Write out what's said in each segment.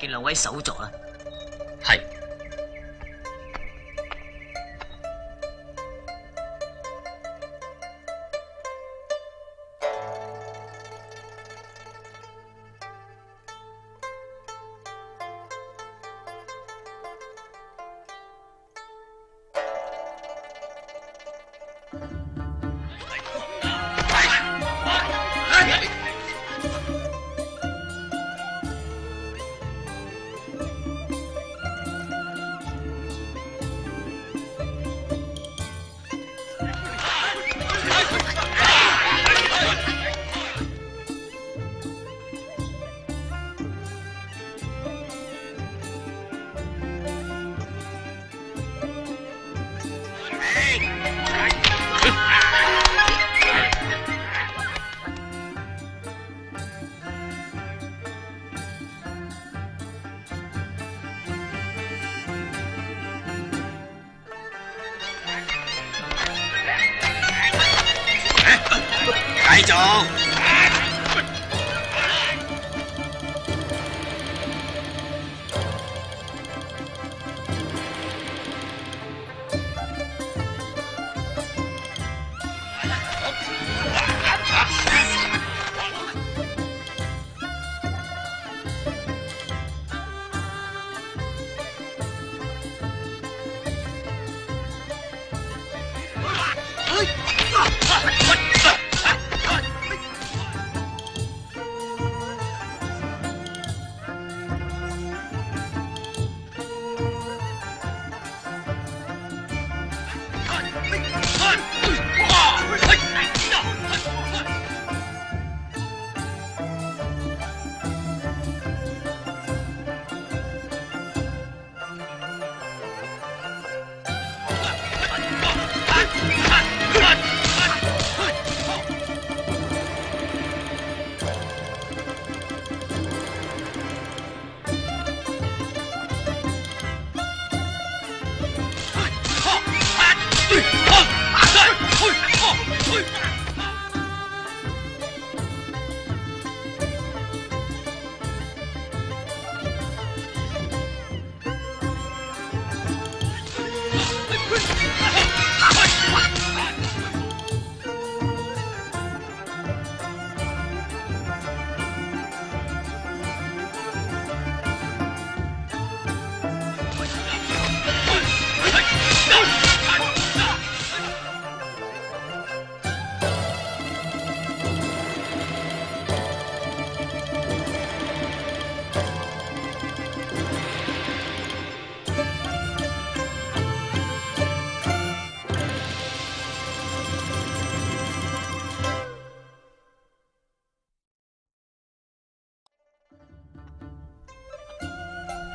拜見兩位手座啦。係。 ใคร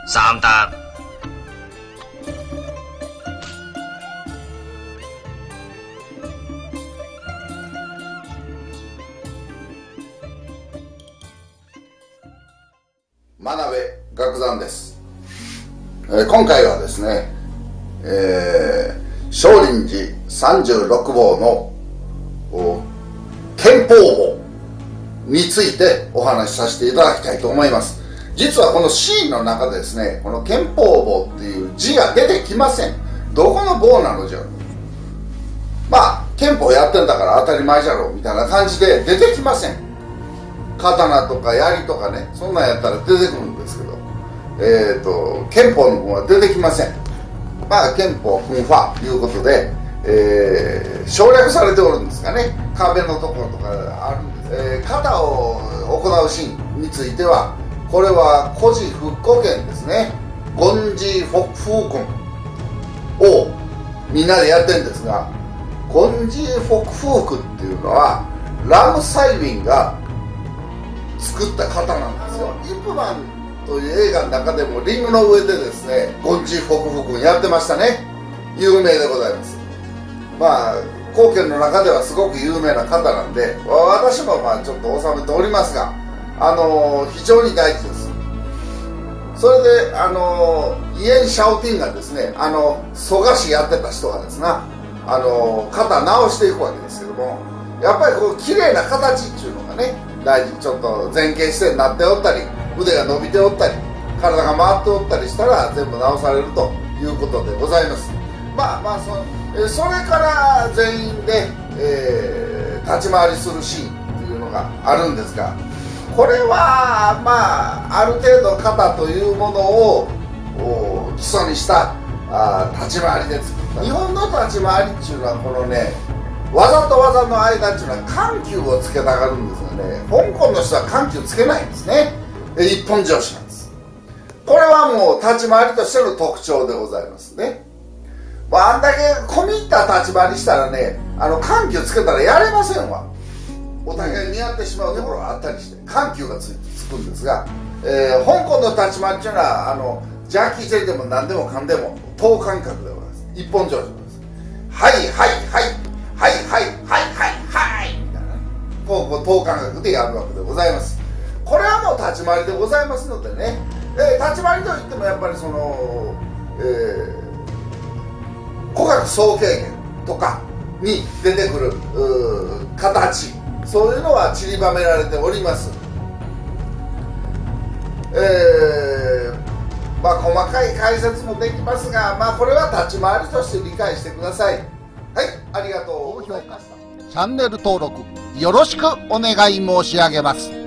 三單。真鍋楽山です、えー今回はですね、えー少林寺36号の憲法法についてお話しさせていただきたいと思います実はこのシーンの中でですねこの憲法法っていう字が出てきません。どこの法なのじゃ。まあ憲法やってんだから当たり前じゃろみたいな感じで出てきません。刀とか槍とかねそんなんやったら出てくるんですけど。えっ、と憲法の方は出てきません。まあ憲法フンファということで、えー省略されておるんですかね。壁のところとかある、えー型を行うシーンについてはこれは古事復古拳ですね。ゴンジーフォクフーコンをみんなでやってるんですがゴンジーフォクフークっていうのはラム・サイウィンが作った方なんですよ。イプマンという映画の中でもリングの上でですねゴンジーフォクフークやってましたね。有名でございます。まあ後見の中ではすごく有名な方なんで私もまあちょっと収めておりますがあの非常に大事です。それであのイエン・シャオティンがですねあの蘇我氏やってた人がですなあの肩直していくわけですけどもやっぱりこう綺麗な形っていうのがね大事ちょっと前傾姿勢になっておったり腕が伸びておったり体が回っておったりしたら全部直されるということでございます。まあまあそそれから全員で、えー、立ち回りするシーンっていうのがあるんですがこれはまあある程度型というものを基礎にしたあ立ち回りで作った。日本の立ち回りっていうのはこのね技と技の間っていうのは緩急をつけたがるんですよね。香港の人は緩急つけないんですね。一本上司なんです。これはもう立ち回りとしての特徴でございますね、あ、あんだけ込み入った立ち回りしたらねあの緩急つけたらやれませんわ。お互い見合ってしまうところがあったりして緩急がつつくんですが、えー、香港の立ち回りっていうのはあのジャーキー・チェンでも何でもかんでも等間隔でございます。一本上司です。はいはいはいはいはいはいはいはいみたいな。こうこう等間隔でやるわけでございます。これはもう立ち回りでございますのでね、えー、立ち回りといってもやっぱりその、えー、古学総経験とかに出てくる形そういうのは散りばめられております。えー、まあ細かい解説もできますがまあこれは立ち回りとして理解してください。はいありがとうございました。チャンネル登録よろしくお願い申し上げます。